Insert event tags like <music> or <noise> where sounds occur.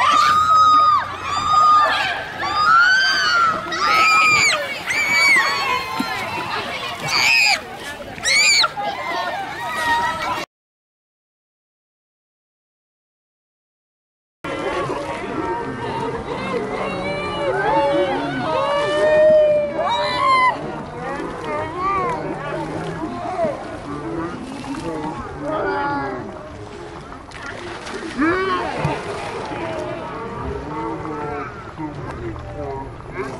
Ah! <laughs> Oh, this is